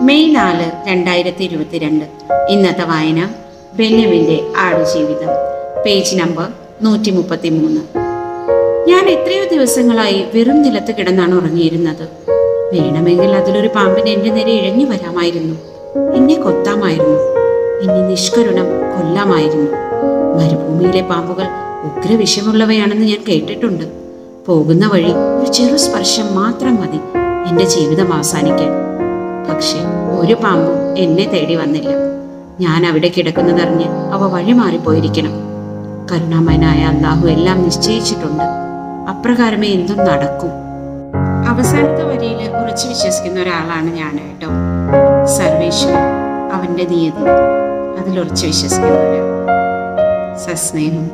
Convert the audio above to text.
May നാല് രണ്ടായിരത്തി ഇരുപത്തിരണ്ട് ഇന്നത്തെ വായന ബെന്യമിന്റെ ആടുജീവിതം. പേജ് നമ്പർ നൂറ്റി മുപ്പത്തി മൂന്ന് ഞാൻ എത്രയോ ദിവസങ്ങളായി വെറും നിലത്ത് കിടന്നാണ് ഉറങ്ങിയിരുന്നത്. വേണമെങ്കിൽ അതിലൊരു പാമ്പിന് എന്റെ നേരെ ഇഴഞ്ഞു വരാമായിരുന്നു. എന്നെ കൊത്താമായിരുന്നു. എന്നെ നിഷ്കരുണം കൊല്ലാമായിരുന്നു. മരുഭൂമിയിലെ പാമ്പുകൾ ഉഗ്രവിഷമുള്ളവയാണെന്ന് ഞാൻ കേട്ടിട്ടുണ്ട്. പോകുന്ന വഴി ഒരു ചെറു സ്പർശം മാത്രം മതി എന്റെ ജീവിതം അവസാനിക്കാൻ. പക്ഷെ ഒരു പാമ്പും എന്നെ തേടി വന്നില്ല. ഞാൻ അവിടെ കിടക്കുന്നതറിഞ്ഞ് അവ വഴി മാറിപ്പോയിരിക്കണം. കരുണാമയനായ അള്ളാഹു എല്ലാം നിശ്ചയിച്ചിട്ടുണ്ട്. അപ്രകാരമേ എന്തും നടക്കും. അവസാനത്തെ വരിയിൽ ഉറച്ചു വിശ്വസിക്കുന്ന ഒരാളാണ് ഞാൻ കേട്ടോ. സർവേശ്വരൻ അവന്റെ നിയതി. അതിൽ ഉറച്ചു വിശ്വസിക്കുന്ന ഒരാൾ സസ്നേഹം.